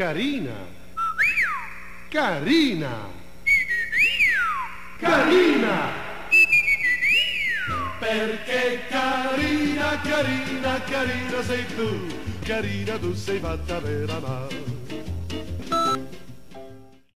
Carina. Carina. Carina. Perché carina, carina, carina sei tu. Carina tu sei fatta per amare.